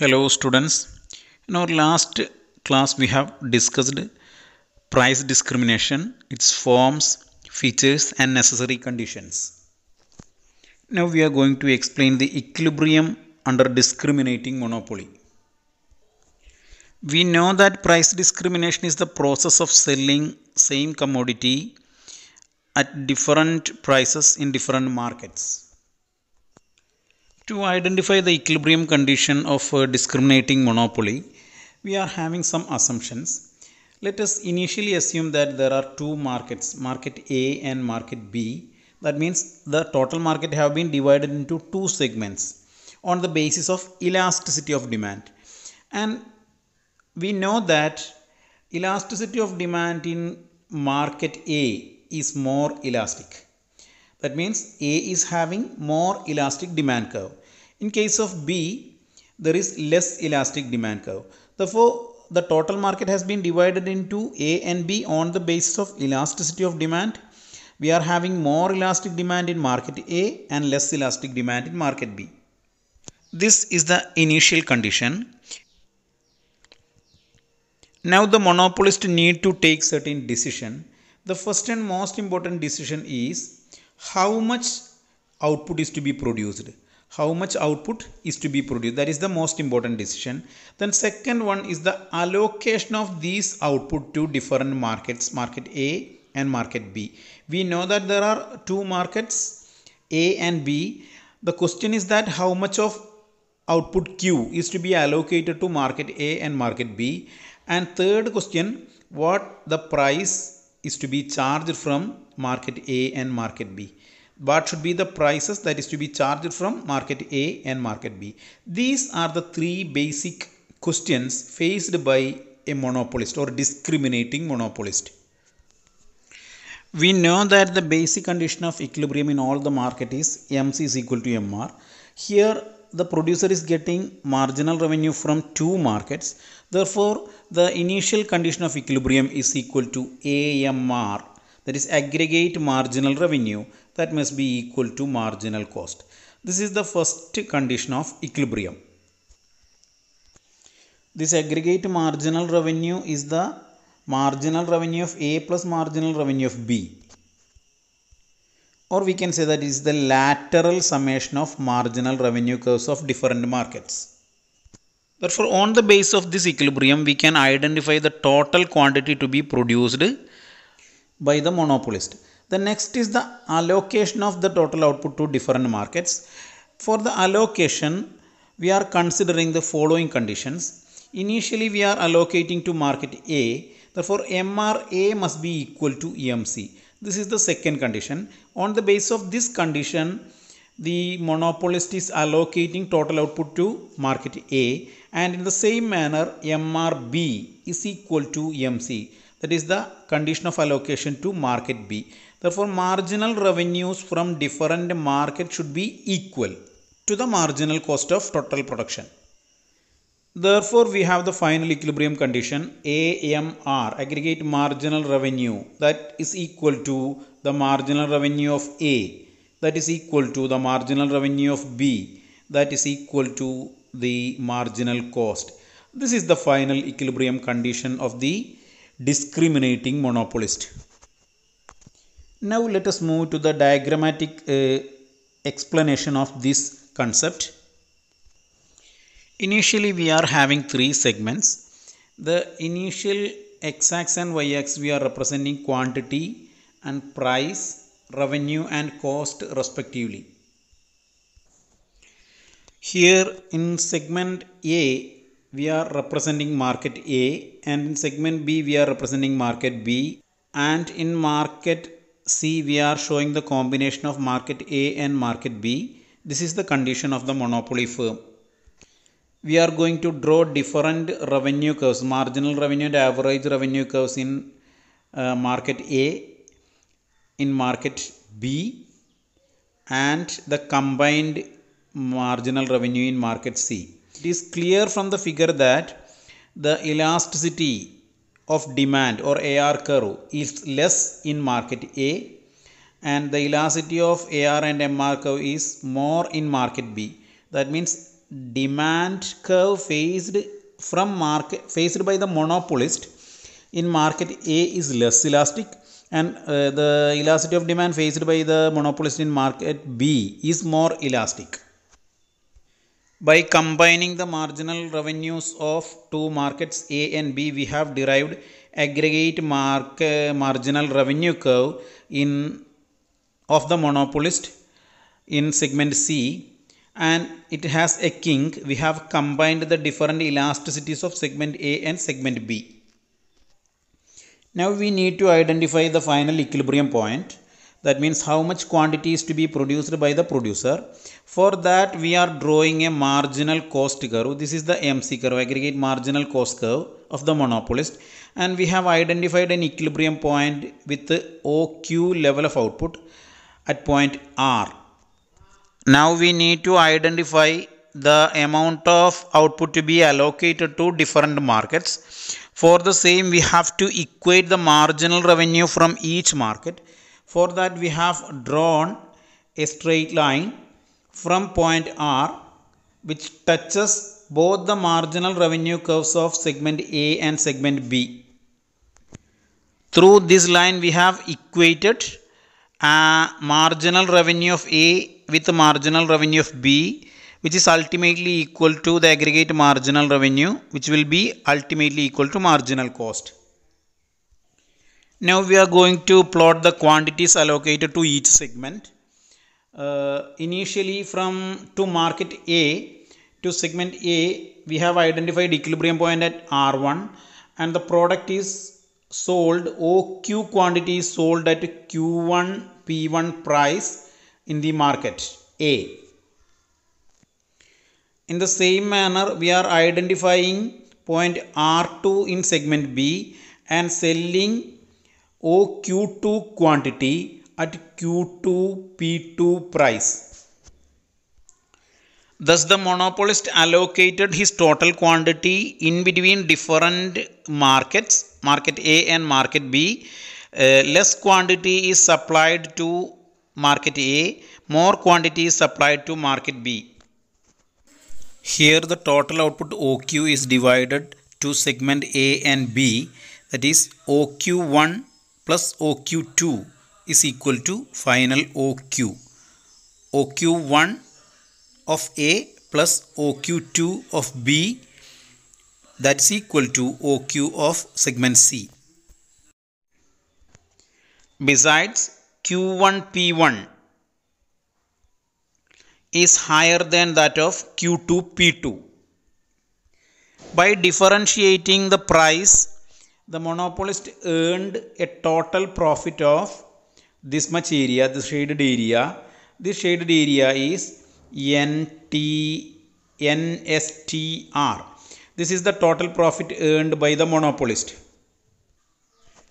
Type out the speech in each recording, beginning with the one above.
Hello students. In our last class we have discussed price discrimination, its forms, features and necessary conditions. Now we are going to explain the equilibrium under discriminating monopoly. We know that price discrimination is the process of selling same commodity at different prices in different markets. To identify the equilibrium condition of a discriminating monopoly, we are having some assumptions. Let us initially assume that there are two markets, market A and market B. That means the total market have been divided into two segments on the basis of elasticity of demand. And we know that elasticity of demand in market A is more elastic. That means A is having more elastic demand curve. In case of B, there is less elastic demand curve. Therefore, the total market has been divided into A and B on the basis of elasticity of demand. We are having more elastic demand in market A and less elastic demand in market B. This is the initial condition. Now the monopolist need to take certain decision. The first and most important decision is how much output is to be produced how much output is to be produced. That is the most important decision. Then second one is the allocation of these output to different markets market a and market b. We know that there are two markets a and b. The question is that how much of output q is to be allocated to market a and market b? And third question what the price is to be charged from market a and market b what should be the prices that is to be charged from market A and market B. These are the three basic questions faced by a monopolist or discriminating monopolist. We know that the basic condition of equilibrium in all the market is MC is equal to MR. Here the producer is getting marginal revenue from two markets. Therefore, the initial condition of equilibrium is equal to AMR that is aggregate marginal revenue that must be equal to marginal cost. This is the first condition of equilibrium. This aggregate marginal revenue is the marginal revenue of A plus marginal revenue of B. Or we can say that is the lateral summation of marginal revenue curves of different markets. Therefore, on the base of this equilibrium, we can identify the total quantity to be produced by the monopolist. The next is the allocation of the total output to different markets. For the allocation, we are considering the following conditions. Initially, we are allocating to market A. Therefore, MRA must be equal to EMC. This is the second condition. On the basis of this condition, the monopolist is allocating total output to market A and in the same manner MRB is equal to EMC that is the condition of allocation to market B. Therefore, marginal revenues from different markets should be equal to the marginal cost of total production. Therefore, we have the final equilibrium condition AMR aggregate marginal revenue that is equal to the marginal revenue of A that is equal to the marginal revenue of B that is equal to the marginal cost. This is the final equilibrium condition of the discriminating monopolist. Now let us move to the diagrammatic uh, explanation of this concept. Initially we are having three segments. The initial x-axis and y-axis we are representing quantity and price, revenue and cost respectively. Here in segment A we are representing market A and in segment B we are representing market B and in market C we are showing the combination of market A and market B. This is the condition of the monopoly firm. We are going to draw different revenue curves, marginal revenue and average revenue curves in uh, market A, in market B and the combined marginal revenue in market C. It is clear from the figure that the elasticity of demand or AR curve is less in market A and the elasticity of AR and MR curve is more in market B. That means demand curve faced from market faced by the monopolist in market A is less elastic and uh, the elasticity of demand faced by the monopolist in market B is more elastic. By combining the marginal revenues of two markets A and B, we have derived aggregate mark, uh, marginal revenue curve in of the monopolist in segment C and it has a kink. We have combined the different elasticities of segment A and segment B. Now we need to identify the final equilibrium point. That means how much quantity is to be produced by the producer. For that we are drawing a marginal cost curve. This is the MC curve, aggregate marginal cost curve of the monopolist. And we have identified an equilibrium point with the OQ level of output at point R. Now we need to identify the amount of output to be allocated to different markets. For the same, we have to equate the marginal revenue from each market. For that, we have drawn a straight line from point R which touches both the marginal revenue curves of segment A and segment B. Through this line, we have equated uh, marginal revenue of A with marginal revenue of B which is ultimately equal to the aggregate marginal revenue which will be ultimately equal to marginal cost. Now we are going to plot the quantities allocated to each segment. Uh, initially from to market A to segment A we have identified equilibrium point at R1 and the product is sold OQ quantity is sold at Q1 P1 price in the market A. In the same manner, we are identifying point R2 in segment B and selling OQ2 quantity at Q2 P2 price. Thus, the monopolist allocated his total quantity in between different markets, market A and market B. Uh, less quantity is supplied to market A, more quantity is supplied to market B. Here the total output OQ is divided to segment A and B that is OQ1 plus OQ2 is equal to final OQ. OQ1 of A plus OQ2 of B that's equal to OQ of segment C. Besides Q1 P1 is higher than that of Q2 P2. By differentiating the price, the monopolist earned a total profit of this much area, the shaded area. This shaded area is NT, NSTR. This is the total profit earned by the monopolist.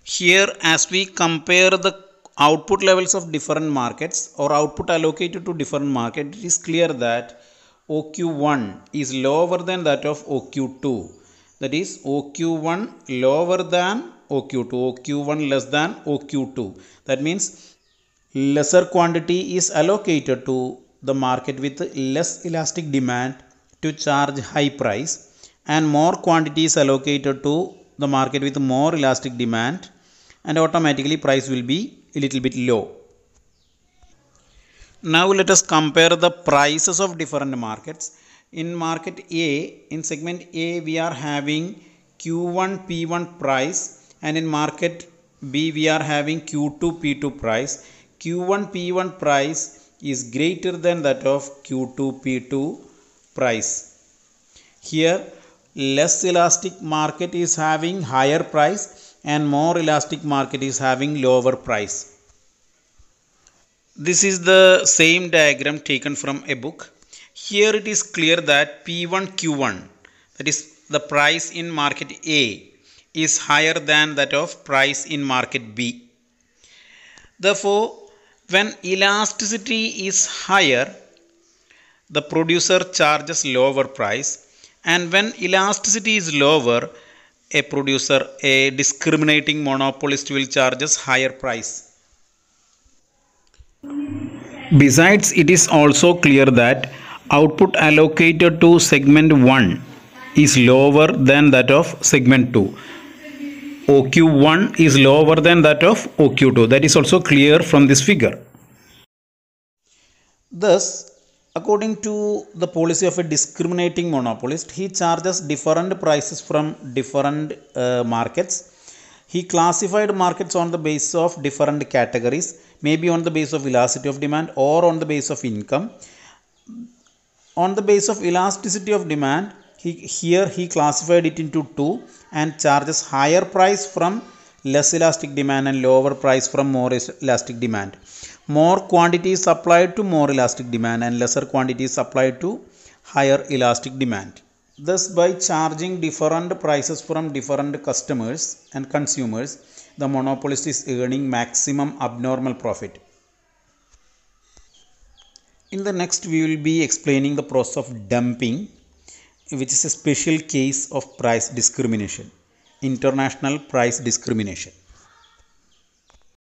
Here, as we compare the output levels of different markets or output allocated to different market it is clear that OQ1 is lower than that of OQ2 that is OQ1 lower than OQ2 OQ1 less than OQ2 that means lesser quantity is allocated to the market with less elastic demand to charge high price and more quantity is allocated to the market with more elastic demand and automatically price will be a little bit low. Now let us compare the prices of different markets. In market A, in segment A we are having Q1 P1 price and in market B we are having Q2 P2 price. Q1 P1 price is greater than that of Q2 P2 price. Here less elastic market is having higher price and more elastic market is having lower price. This is the same diagram taken from a book. Here it is clear that P1 Q1 that is the price in market A is higher than that of price in market B. Therefore, when elasticity is higher, the producer charges lower price and when elasticity is lower, a producer, a discriminating monopolist will charges higher price. Besides, it is also clear that output allocated to segment 1 is lower than that of segment 2. OQ1 is lower than that of OQ2. That is also clear from this figure. Thus, according to the policy of a discriminating monopolist, he charges different prices from different uh, markets. He classified markets on the basis of different categories, maybe on the basis of elasticity of demand or on the basis of income. On the basis of elasticity of demand, he, here he classified it into two and charges higher price from less elastic demand and lower price from more elastic demand. More quantity is supplied to more elastic demand and lesser quantity is supplied to higher elastic demand. Thus, by charging different prices from different customers and consumers, the monopolist is earning maximum abnormal profit. In the next, we will be explaining the process of dumping which is a special case of price discrimination international price discrimination